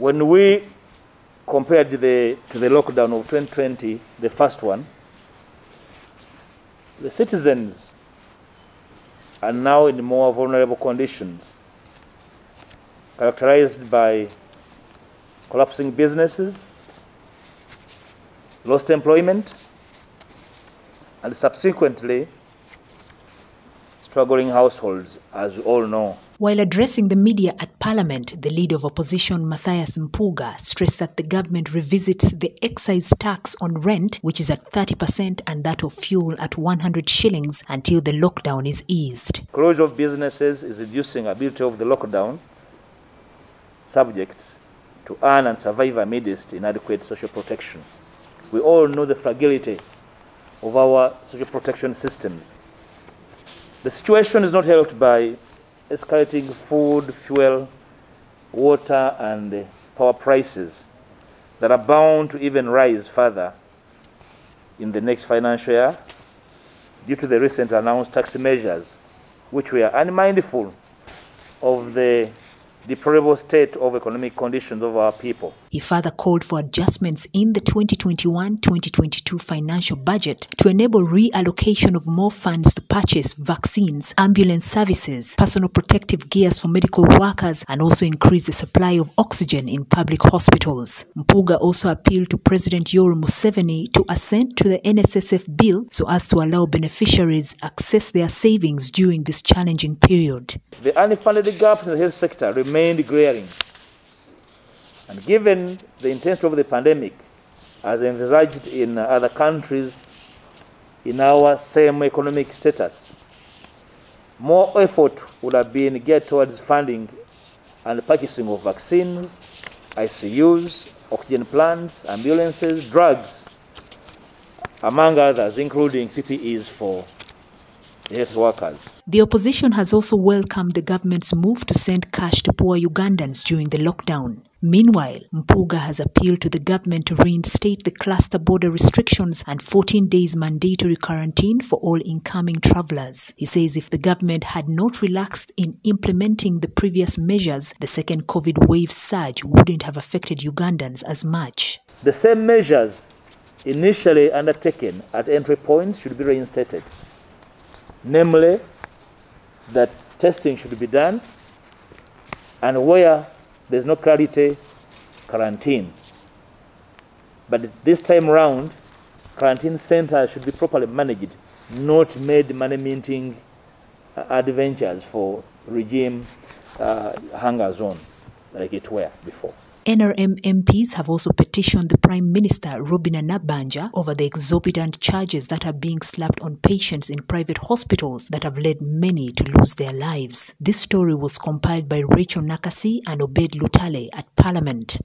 When we compared the, to the lockdown of 2020, the first one, the citizens are now in more vulnerable conditions, characterized by collapsing businesses, lost employment, and subsequently struggling households, as we all know. While addressing the media at Parliament, the leader of opposition Mathias Mpuuga stressed that the government revisits the excise tax on rent, which is at 30%, and that of fuel at 100 shillings until the lockdown is eased. Closure of businesses is reducing ability of the lockdown subjects to earn and survive amidst inadequate social protection. We all know the fragility of our social protection systems. The situation is not helped by escalating food, fuel, water, and power prices that are bound to even rise further in the next financial year due to the recent announced tax measures, which were unmindful of the deplorable state of economic conditions of our people. He further called for adjustments in the 2021-2022 financial budget to enable reallocation of more funds to purchase vaccines, ambulance services, personal protective gears for medical workers, and also increase the supply of oxygen in public hospitals. Mpuuga also appealed to President Yoweri Museveni to assent to the NSSF bill so as to allow beneficiaries access their savings during this challenging period. The unfunded gaps in the health sector remained glaring. And given the intensity of the pandemic, as envisaged in other countries in our same economic status, more effort would have been geared towards funding and purchasing of vaccines, ICUs, oxygen plants, ambulances, drugs, among others, including PPEs for health workers. The opposition has also welcomed the government's move to send cash to poor Ugandans during the lockdown. Meanwhile, Mpuuga has appealed to the government to reinstate the cluster border restrictions and 14 days mandatory quarantine for all incoming travelers. He says if the government had not relaxed in implementing the previous measures, the second COVID wave surge wouldn't have affected Ugandans as much. The same measures initially undertaken at entry points should be reinstated. Namely, that testing should be done and where there's no clarity, quarantine. But this time around, quarantine centers should be properly managed, not made money minting uh, adventures for regime uh, hunger zone like it were before. NRM MPs have also petitioned the Prime Minister Robina Nabbanja over the exorbitant charges that are being slapped on patients in private hospitals that have led many to lose their lives. This story was compiled by Rachel Nakasi and Obed Lutale at Parliament.